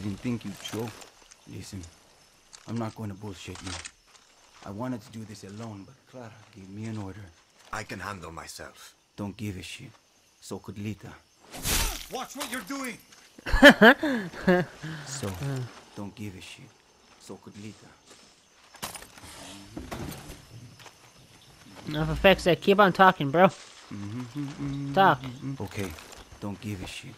didn't think you'd show. Listen, I'm not going to bullshit you. I wanted to do this alone, but Clara gave me an order. I can handle myself. Don't give a shit. So could Lita. Watch what you're doing! So, don't give a shit. So could Lita. Enough effects fix it. Keep on talking, bro. Mm-hmm, mm-hmm. Talk. Okay, don't give a shit.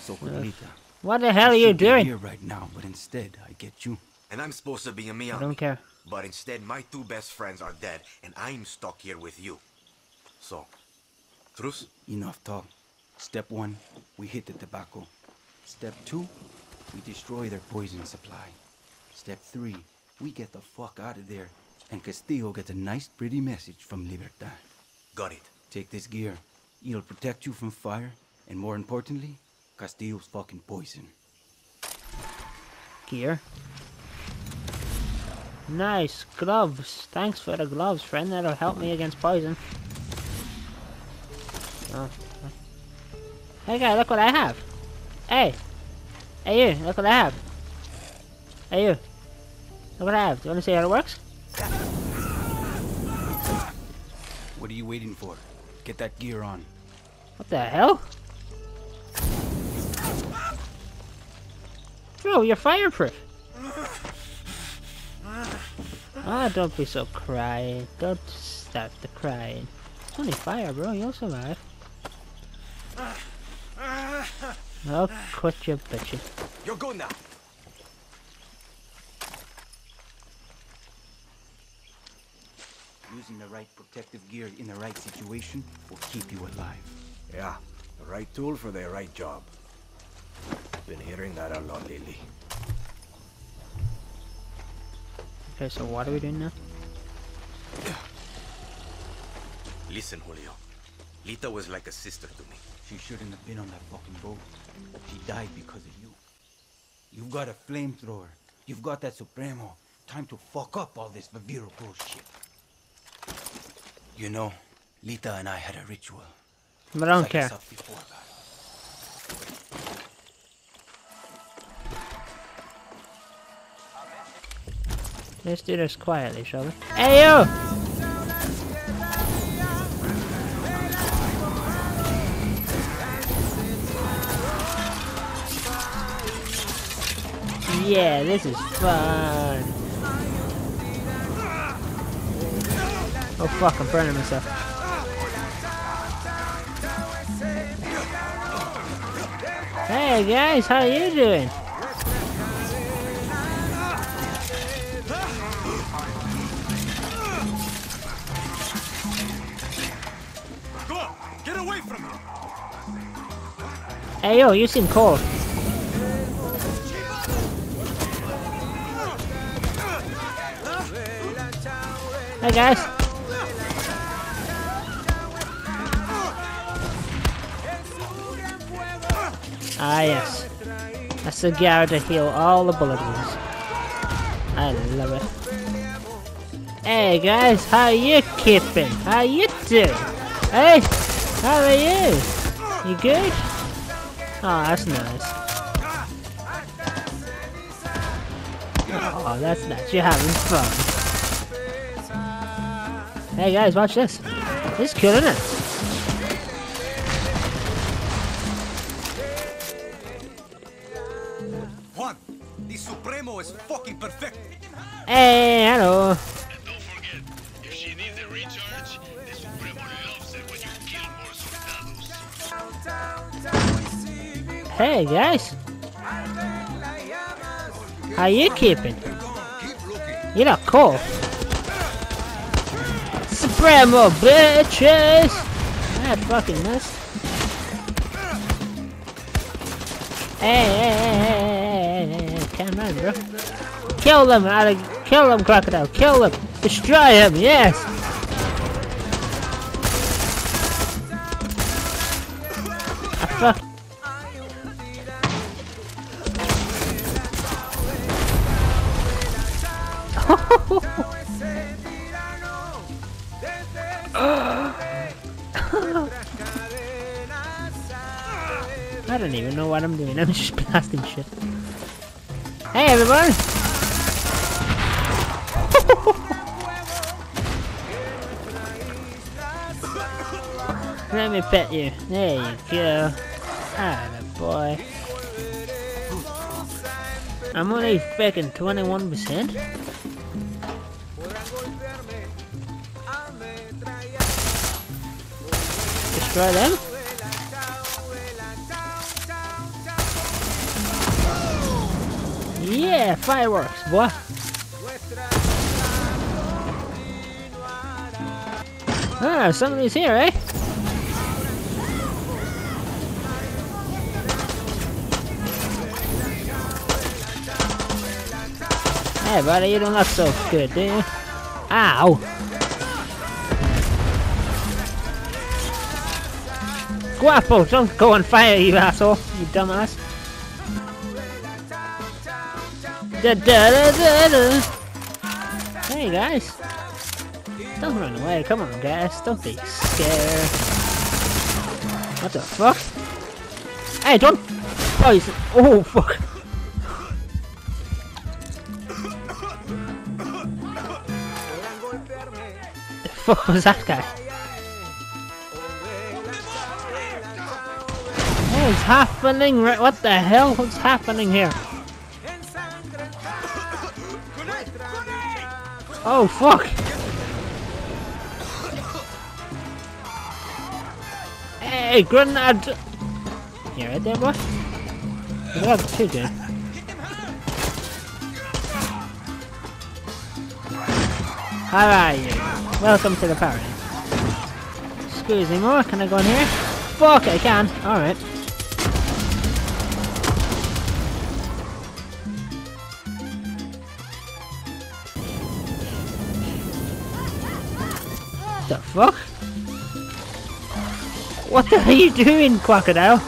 So could Lita. What the hell are you should be doing? here right now, but instead, I get you. And I'm supposed to be a Miami. I don't care. But instead, my two best friends are dead, and I'm stuck here with you. So, truce? Enough talk. Step one, we hit the tobacco. Step two, we destroy their poison supply. Step three, we get the fuck out of there, and Castillo gets a nice, pretty message from Libertad. Got it. Take this gear. It'll protect you from fire, and more importantly, Castillo's fucking poison. Gear. Nice gloves. Thanks for the gloves, friend. That'll help me against poison. Oh. Hey guy, look what I have. Hey. Hey you, look what I have. Hey you. Look what I have. Do you want to see how it works? What are you waiting for? Get that gear on. What the hell? Bro, you're fireproof. Ah, don't be so crying. Don't start the crying. It's only fire, bro. You'll survive. I'll quit your bitching. You're good now. Using the right protective gear in the right situation will keep you alive. Yeah, the right tool for the right job. Been hearing that a lot lately. Okay, so what are we doing now? Listen, Julio. Lita was like a sister to me. She shouldn't have been on that fucking boat. She died because of you. You've got a flamethrower. You've got that Supremo. Time to fuck up all this Viviro bullshit. You know, Lita and I had a ritual. But I don't Psych care. Let's do this quietly, shall we? Hey, you! Yeah, this is fun. Oh fuck, I'm burning myself. Hey guys, how are you doing? Hey yo, you seem cold. Hey guys. Ah yes. A cigar to heal all the bullet wounds. I love it. Hey guys, how you keeping? How you doing? Hey, how are you? You good? Oh, that's nice. Oh, that's nice. You're having fun. Hey guys, watch this. This is cool, isn't it? Hey guys. How you keeping? You look cool. Supremo bitches! That fucking missed. Hey, hey, hey, hey, come on, bro. Kill them, of, kill them, crocodile, kill them, destroy him, yes. I don't even know what I'm doing. I'm just blasting shit. Hey everyone! Let me pet you. There you go. Ah, boy. I'm only fucking 21%. Destroy them. Yeah, fireworks, boy. Ah, somebody's here, eh? Hey, buddy, you don't look so good, do you? Ow! Guapo, don't go on fire, you asshole, you dumbass. Da da da da da. Hey guys, don't run away. Come on, guys, don't be scared. What the fuck? Hey, don't poison. Oh, oh fuck. The fuck was that guy? What is happening? What the hell? What's happening here? Oh fuck! Hey, grenade! You're right there, boy? Got two, dude. How are you? Welcome to the party. Excuse me more, can I go in here? Fuck, I can. Alright. Fuck? What the hell are you doing, crocodile?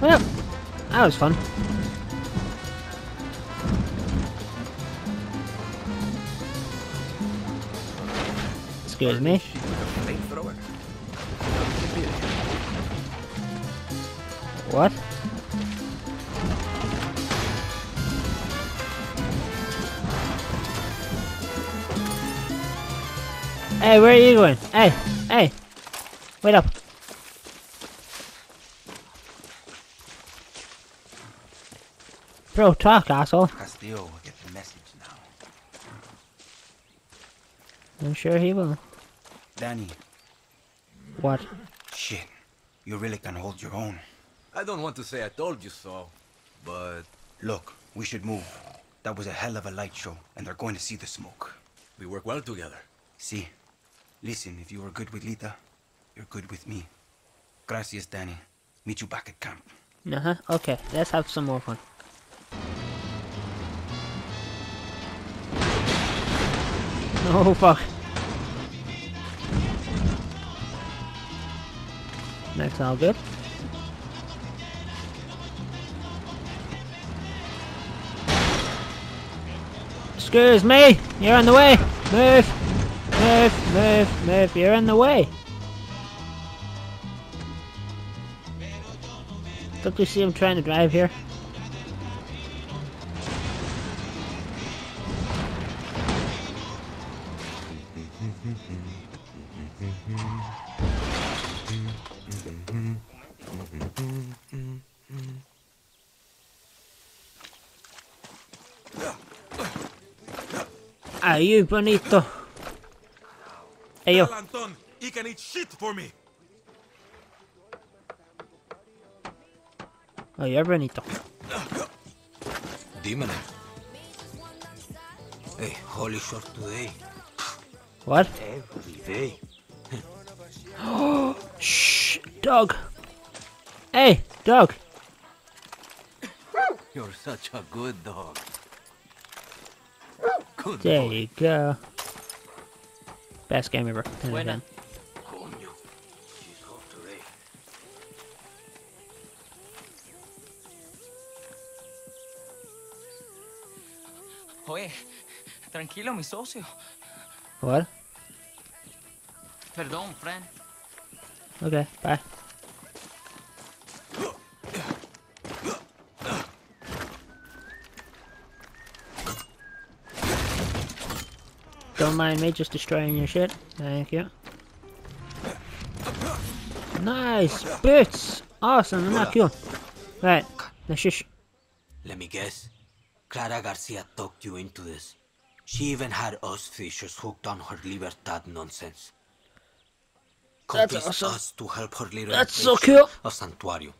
Well, that was fun. Excuse me. What? Hey, where are you going? Hey, hey, wait up. Bro, talk, asshole. Castillo will get the message now. I'm sure he will. Danny, What? shit. You really can hold your own. I don't want to say I told you so, but Look, we should move. That was a hell of a light show, and they're going to see the smoke. we work well together. See? Listen, if you were good with Lita, you're good with me. Gracias, Danny. Meet you back at camp. Uh huh. Okay, let's have some more fun. Oh fuck. That's all good. Excuse me, you're on the way. Move, move, move, move. You're in the way. Don't you see him trying to drive here? Are you bonito? Hey yo, Anton, he can eat shit for me. oh you're bonito. Demon. Hey, holy short today. What? Every day. Shh, dog. Hey, dog. You're such a good dog. Good There boy. you go. Best game ever. 10 out of 10. Coño. She's off today. Oye, tranquilo, mi socio. What? Perdón, friend. Okay, bye. Don't mind me just destroying your shit. Thank you. Nice! Boots! Awesome, they're not cool. Right, now shush. Let me guess. Clara Garcia talked you into this. She even had us fishers hooked on her Libertad nonsense. That's Convinced awesome. us to help her little That's so cool. of Santuario.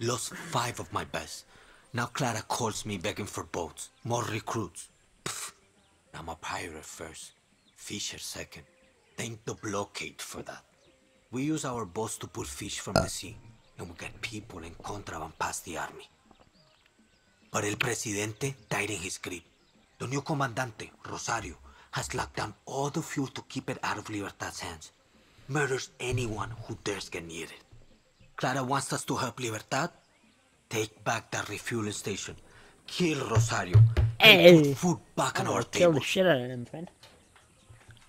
Lost five of my best. Now Clara calls me begging for boats, more recruits. Pfft. I'm a pirate first, fisher second. Thank the blockade for that. We use our boats to pull fish from the sea, and we get people and contraband past the army. But El Presidente died in his grip. The new Comandante, Rosario, has locked down all the fuel to keep it out of Libertad's hands. Murders anyone who dares get near it. Clara wants us to help Libertad. Take back that refueling station. Kill Rosario. And put food back on our gonna kill table. the shit out of them, friend.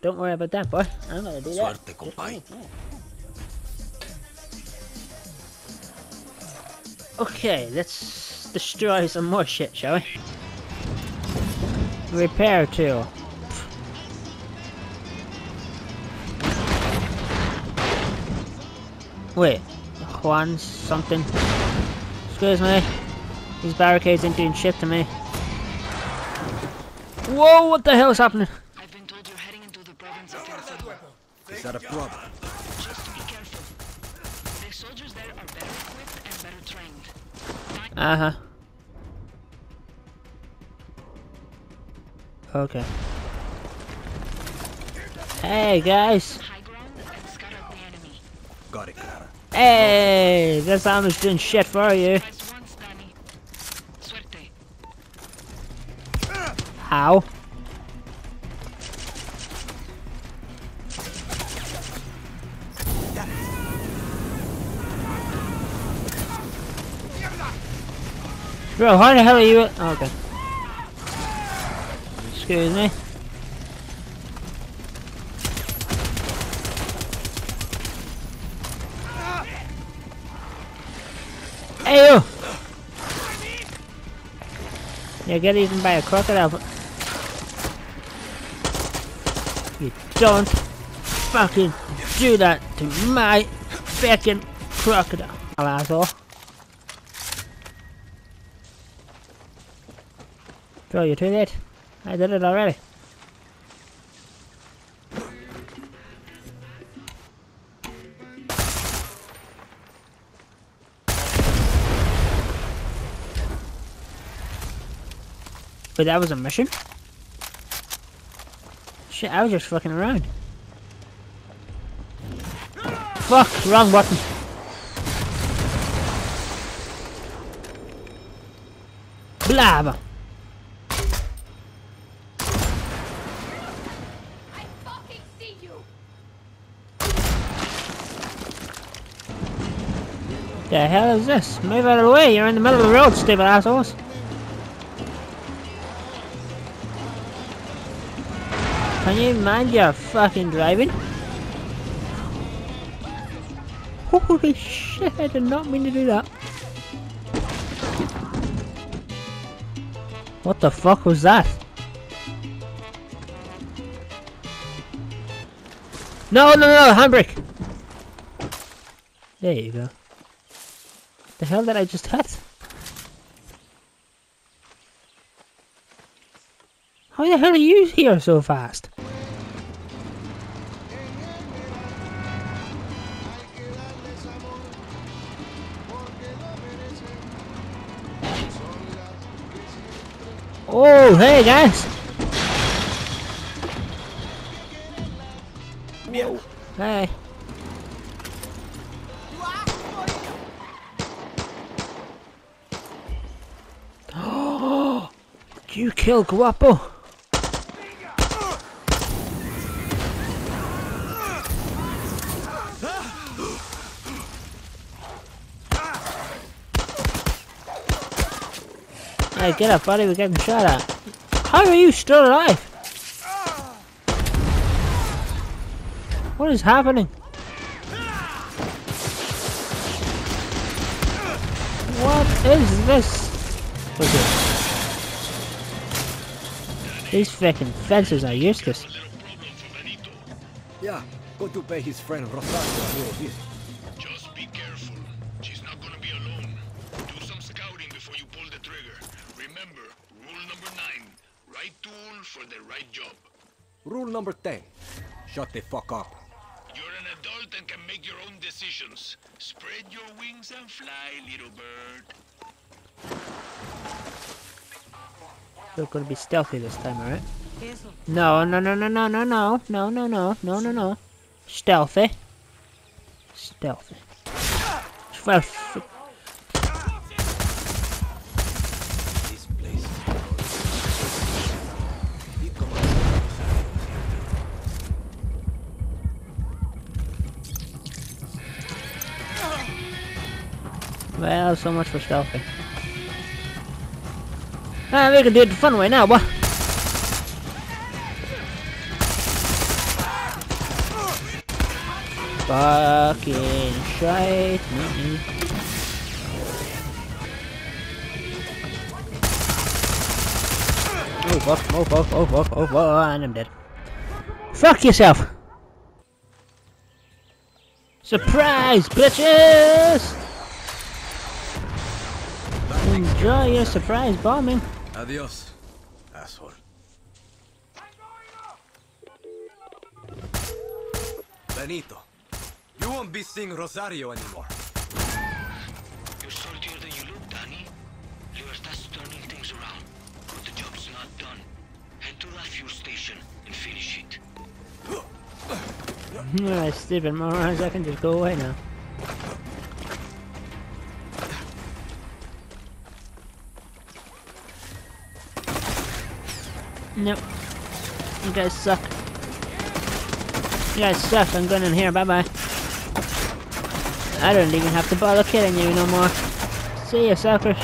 Don't worry about that, boy. I'm gonna do that. Suerte, compay. Okay, let's destroy some more shit, shall we? Repair tool. Wait, Juan something. Excuse me. These barricades ain't doing shit to me. Whoa, what the hell is happening? I've been told you're heading into the province of Inferno. Is that a problem? Just be careful. The soldiers there are better equipped and better trained. Uh huh. Okay. Hey guys. High ground and scout out the enemy. Got it, Clara. Hey, this armor's doing shit for you. Press once, Danny. Suerte. How? Bro, how the hell are you? Okay. Oh, Excuse me. Hey you! You get eaten by a crocodile. You don't fucking do that to my fucking crocodile, asshole. Bro, you're too late. I did it already. But that was a mission? Shit, I was just fucking around. Fuck, wrong button. Blabber. The hell is this? Move out of the way, you're in the middle of the road, stupid assholes. Can you mind your fucking driving? Holy shit, I did not mean to do that. What the fuck was that? No, no, no, handbrake! There you go. The hell did I just hit? How the hell are you here so fast? Oh, hey guys! Hey. You kill Guapo? Hey, get up, buddy. We're getting shot at. How are you still alive? What is happening? What is this? Okay. These fucking fences are useless. Little problem for Benito. Yeah, go to pay his friend Rosario a little visit. Just be careful. She's not gonna be alone. Do some scouting before you pull the trigger. Remember, rule number nine. Right tool for the right job. Rule number 10. Shut the fuck up. You're an adult and can make your own decisions. Spread your wings and fly, little bird. We're gonna be stealthy this time, alright? No, no, no, no, no, no, no, no, no, no, no, no, no. Stealthy. Stealthy. Coming. Well, so much for stealthy. Ah, we can do it the fun way now, boy. Fucking shite me. Oh fuck, oh fuck, oh fuck, oh fuck, and I'm dead. Fuck yourself! Surprise, bitches! Enjoy your surprise bombing. Adios, asshole. Benito, you won't be seeing Rosario anymore. You're saltier than you look, Danny. Libertad's turning things around, but the job's not done. Head to that fuel station and finish it. Alright, stupid morons, I can just go away now. Nope. You guys suck. You guys suck, I'm going in here, bye bye. I don't even have to bother killing you no more. See ya, suckers.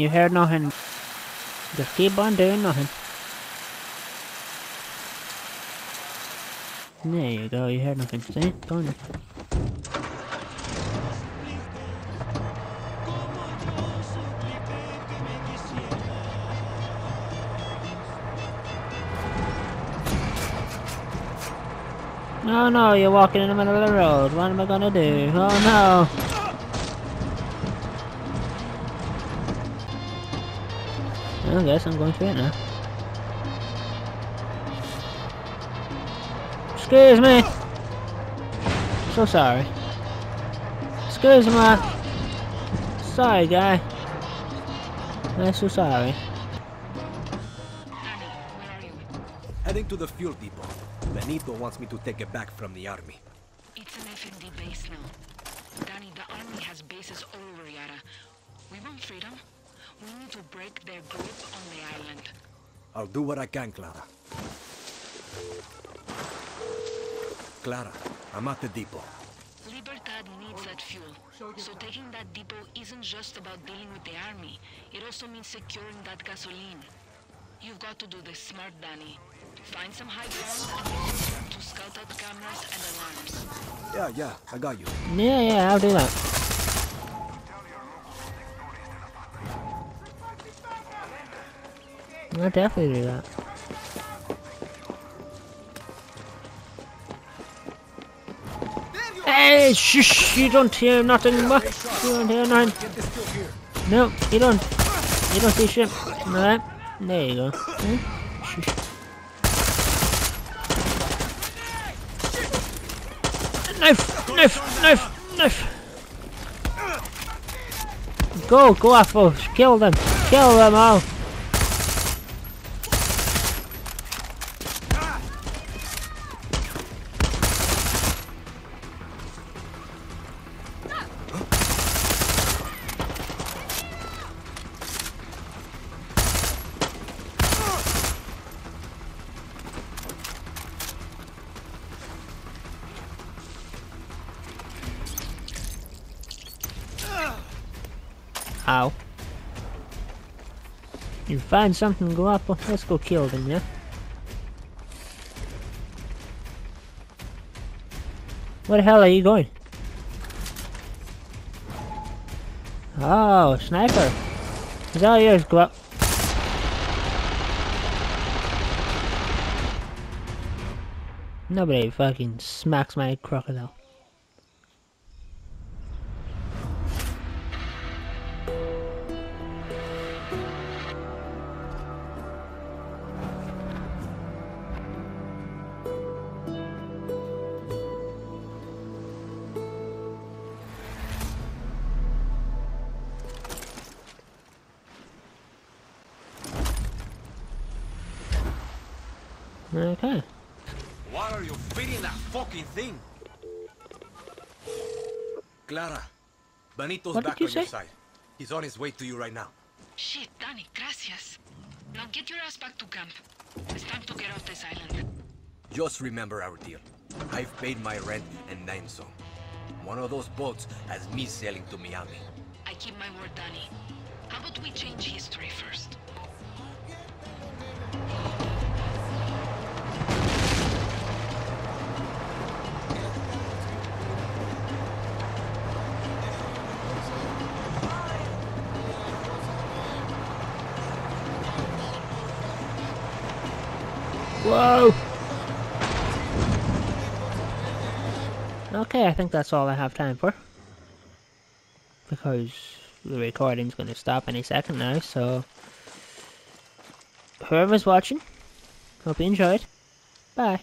You heard nothing. Just keep on doing nothing. There you go, you heard nothing. See? Go on. No, no, you're walking in the middle of the road. What am I gonna do? Oh no! I guess I'm going through it now. Excuse me. So sorry. Excuse me. Sorry, guy. I'm so sorry. Danny, where are you? Heading to the fuel depot. Benito wants me to take it back from the army. It's an FND base now. Danny, the army has bases all over Yara. We want freedom. We need to break their grip on the island. I'll do what I can, Clara. Clara, I'm at the depot. Libertad needs that fuel. So taking that depot isn't just about dealing with the army. It also means securing that gasoline. You've got to do this smart, Danny. Find some high ground and to scout out cameras and alarms. Yeah, yeah, I got you. Yeah, yeah, I'll do that. I'll definitely do that. Hey, shush, you don't hear nothing, what? You don't hear nothing. No, you don't. You don't see shit. Alright, there you go. Hmm? Knife! Knife! Knife! Knife! Go, go Afro! Kill them! Kill them all! Ow. You find something, go up. Let's go kill them, yeah? Where the hell are you going? Oh, sniper. Is all yours, go up. Nobody fucking smacks my crocodile. Okay. Why are you feeding that fucking thing? Clara, Benito's What did back you on your say? side. He's on his way to you right now. Shit, Danny, gracias. Now get your ass back to camp. It's time to get off this island. Just remember our deal. I've paid my rent and then some. One of those boats has me sailing to Miami. I keep my word, Danny. Okay, I think that's all I have time for. Because the recording's gonna stop any second now, so... Whoever's watching, hope you enjoyed. Bye.